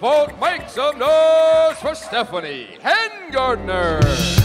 Vote make some noise for Stephanie Hengardner.